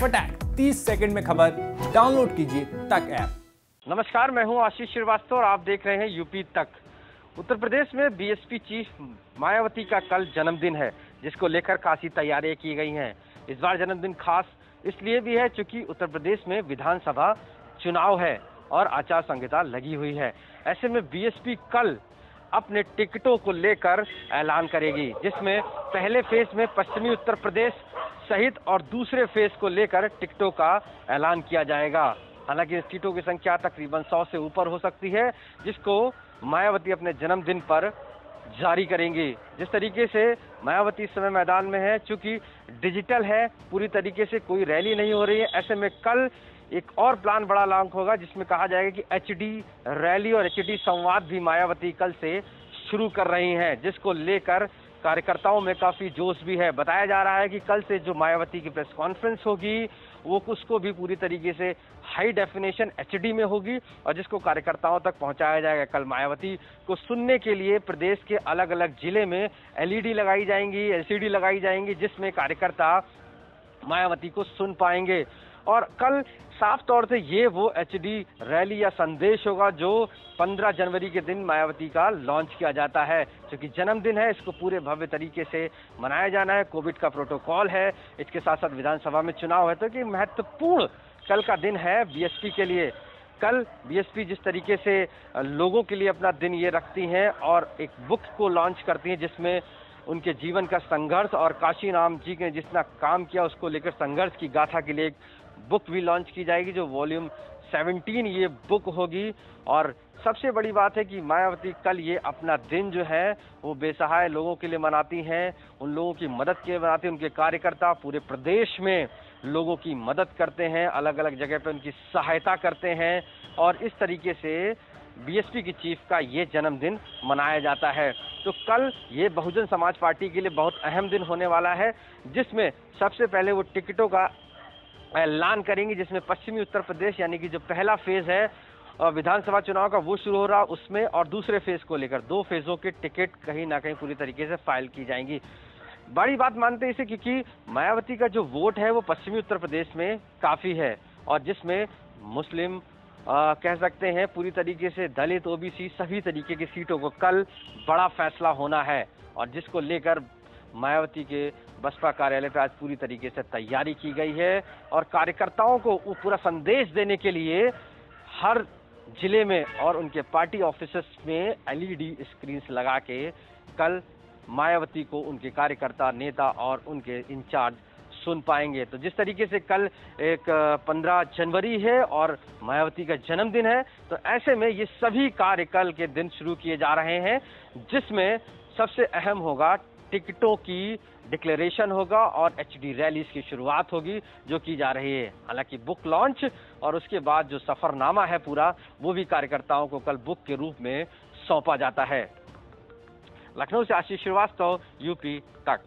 फटाक 30 सेकंड में खबर डाउनलोड कीजिए तक ऐप। नमस्कार, मैं हूँ आशीष श्रीवास्तव और आप देख रहे हैं यूपी तक। उत्तर प्रदेश में बीएसपी चीफ मायावती का कल जन्मदिन है, जिसको लेकर खासी तैयारियाँ की गई हैं। इस बार जन्मदिन खास इसलिए भी है क्योंकि उत्तर प्रदेश में विधानसभा चुनाव है और आचार संहिता लगी हुई है। ऐसे में बीएसपी कल अपने टिकटों को लेकर ऐलान करेगी, जिसमें पहले फ़ेज़ में पश्चिमी उत्तर प्रदेश सहित और दूसरे फ़ेज़ को लेकर टिकटों का ऐलान किया जाएगा। हालाँकि इन सीटों की संख्या तकरीबन सौ से ऊपर हो सकती है, जिसको मायावती अपने जन्मदिन पर जारी करेंगी। जिस तरीके से मायावती इस समय मैदान में है, चूँकि डिजिटल है, पूरी तरीके से कोई रैली नहीं हो रही है। ऐसे में कल एक और प्लान बड़ा लॉन्च होगा, जिसमें कहा जाएगा कि एचडी रैली और एचडी संवाद भी मायावती कल से शुरू कर रही हैं, जिसको लेकर कार्यकर्ताओं में काफ़ी जोश भी है। बताया जा रहा है कि कल से जो मायावती की प्रेस कॉन्फ्रेंस होगी, वो उसको भी पूरी तरीके से हाई डेफिनेशन एचडी में होगी और जिसको कार्यकर्ताओं तक पहुँचाया जाएगा। कल मायावती को सुनने के लिए प्रदेश के अलग अलग ज़िले में एलईडी लगाई जाएँगी एलसीडी लगाई जाएँगी, जिसमें कार्यकर्ता मायावती को सुन पाएँगे। और कल साफ़ तौर से ये वो एचडी रैली या संदेश होगा जो 15 जनवरी के दिन मायावती का लॉन्च किया जाता है क्योंकि जन्मदिन है। इसको पूरे भव्य तरीके से मनाया जाना है। कोविड का प्रोटोकॉल है। इसके साथ साथ विधानसभा में चुनाव है। तो कि महत्वपूर्ण कल का दिन है बीएसपी के लिए। कल बीएसपी जिस तरीके से लोगों के लिए अपना दिन ये रखती हैं और एक बुक को लॉन्च करती हैं, जिसमें उनके जीवन का संघर्ष और काशी राम जी ने जितना काम किया, उसको लेकर संघर्ष की गाथा के लिए एक बुक भी लॉन्च की जाएगी, जो वॉल्यूम 17 ये बुक होगी। और सबसे बड़ी बात है कि मायावती कल ये अपना दिन जो है, वो बेसहाय लोगों के लिए मनाती हैं। उन लोगों की मदद के लिए मनाती हैं, उनके कार्यकर्ता पूरे प्रदेश में लोगों की मदद करते हैं अलग अलग जगह पर उनकी सहायता करते हैं। और इस तरीके से बीएसपी की चीफ का ये जन्मदिन मनाया जाता है। तो कल ये बहुजन समाज पार्टी के लिए बहुत अहम दिन होने वाला है, जिसमें सबसे पहले वो टिकटों का ऐलान करेंगी जिसमें पश्चिमी उत्तर प्रदेश यानी कि जो पहला फ़ेज़ है विधानसभा चुनाव का वो शुरू हो रहा उसमें और दूसरे फ़ेज़ को लेकर दो फेजों के टिकट कहीं ना कहीं पूरी तरीके से फ़ाइल की जाएँगी। बड़ी बात मानते हैं इसे क्योंकि मायावती का जो वोट है वो पश्चिमी उत्तर प्रदेश में काफ़ी है और जिसमें मुस्लिम आ, कह सकते हैं पूरी तरीके से दलित ओबीसी सभी तरीके की सीटों को कल बड़ा फैसला होना है और जिसको लेकर मायावती के बसपा कार्यालय पर आज पूरी तरीके से तैयारी की गई है और कार्यकर्ताओं को पूरा संदेश देने के लिए हर ज़िले में और उनके पार्टी ऑफ़िस में एलईडी स्क्रीन लगा के कल मायावती को उनके कार्यकर्ता, नेता और उनके इंचार्ज सुन पाएँगे। तो जिस तरीके से कल एक पंद्रह जनवरी है और मायावती का जन्मदिन है तो ऐसे में ये सभी कार्य कल के दिन शुरू किए जा रहे हैं, जिसमें सबसे अहम होगा टिकटों की डिक्लेरेशन होगा और एच डी रैलीज की शुरुआत होगी, जो की जा रही है। हालाँकि बुक लॉन्च और उसके बाद जो सफरनामा है पूरा, वो भी कार्यकर्ताओं को कल बुक के रूप में सौंपा जाता है। लखनऊ से आशीष श्रीवास्तव, यूपी तक।